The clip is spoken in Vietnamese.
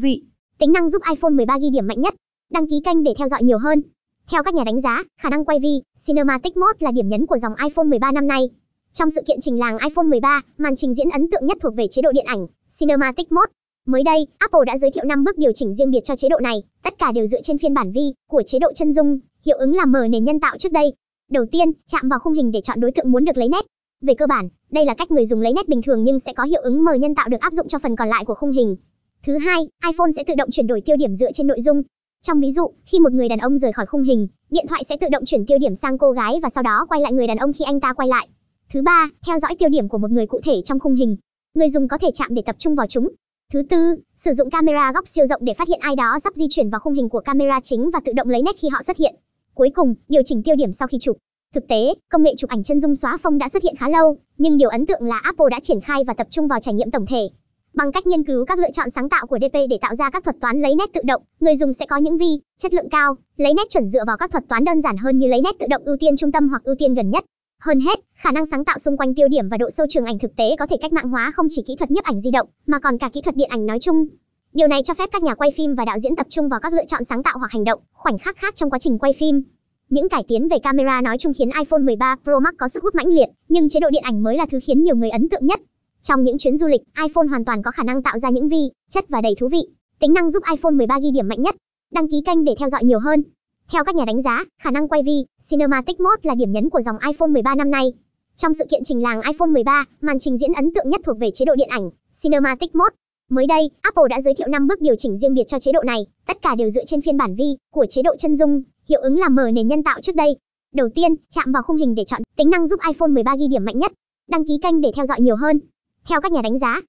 vị. Tính năng giúp iPhone 13 ghi điểm mạnh nhất. Đăng ký kênh để theo dõi nhiều hơn. Theo các nhà đánh giá, khả năng quay vi, Cinematic Mode là điểm nhấn của dòng iPhone 13 năm nay. Trong sự kiện trình làng iPhone 13, màn trình diễn ấn tượng nhất thuộc về chế độ điện ảnh, Cinematic Mode. Mới đây, Apple đã giới thiệu 5 bước điều chỉnh riêng biệt cho chế độ này, tất cả đều dựa trên phiên bản vi của chế độ chân dung, hiệu ứng làm mờ nền nhân tạo trước đây. Đầu tiên, chạm vào khung hình để chọn đối tượng muốn được lấy nét. Về cơ bản, đây là cách người dùng lấy nét bình thường nhưng sẽ có hiệu ứng mờ nhân tạo được áp dụng cho phần còn lại của khung hình. Thứ hai, iPhone sẽ tự động chuyển đổi tiêu điểm dựa trên nội dung. Trong ví dụ, khi một người đàn ông rời khỏi khung hình, điện thoại sẽ tự động chuyển tiêu điểm sang cô gái và sau đó quay lại người đàn ông khi anh ta quay lại. Thứ ba, theo dõi tiêu điểm của một người cụ thể trong khung hình. Người dùng có thể chạm để tập trung vào chúng. Thứ tư, sử dụng camera góc siêu rộng để phát hiện ai đó sắp di chuyển vào khung hình của camera chính và tự động lấy nét khi họ xuất hiện. Cuối cùng, điều chỉnh tiêu điểm sau khi chụp. Thực tế, công nghệ chụp ảnh chân dung xóa phông đã xuất hiện khá lâu, nhưng điều ấn tượng là Apple đã triển khai và tập trung vào trải nghiệm tổng thể. Bằng cách nghiên cứu các lựa chọn sáng tạo của DP để tạo ra các thuật toán lấy nét tự động, người dùng sẽ có những vi chất lượng cao, lấy nét chuẩn dựa vào các thuật toán đơn giản hơn như lấy nét tự động ưu tiên trung tâm hoặc ưu tiên gần nhất. Hơn hết, khả năng sáng tạo xung quanh tiêu điểm và độ sâu trường ảnh thực tế có thể cách mạng hóa không chỉ kỹ thuật nhiếp ảnh di động, mà còn cả kỹ thuật điện ảnh nói chung. Điều này cho phép các nhà quay phim và đạo diễn tập trung vào các lựa chọn sáng tạo hoặc hành động, khoảnh khắc khác trong quá trình quay phim. Những cải tiến về camera nói chung khiến iPhone 13 Pro Max có sức hút mãnh liệt, nhưng chế độ điện ảnh mới là thứ khiến nhiều người ấn tượng nhất. Trong những chuyến du lịch, iPhone hoàn toàn có khả năng tạo ra những vi, chất và đầy thú vị. Tính năng giúp iPhone 13 ghi điểm mạnh nhất. Đăng ký kênh để theo dõi nhiều hơn. Theo các nhà đánh giá, khả năng quay vi, Cinematic Mode là điểm nhấn của dòng iPhone 13 năm nay. Trong sự kiện trình làng iPhone 13, màn trình diễn ấn tượng nhất thuộc về chế độ điện ảnh, Cinematic Mode. Mới đây, Apple đã giới thiệu 5 bước điều chỉnh riêng biệt cho chế độ này, tất cả đều dựa trên phiên bản vi của chế độ chân dung, hiệu ứng làm mờ nền nhân tạo trước đây. Đầu tiên, chạm vào khung hình để chọn tính năng giúp iPhone 13 ghi điểm mạnh nhất. Đăng ký kênh để theo dõi nhiều hơn. Theo các nhà đánh giá,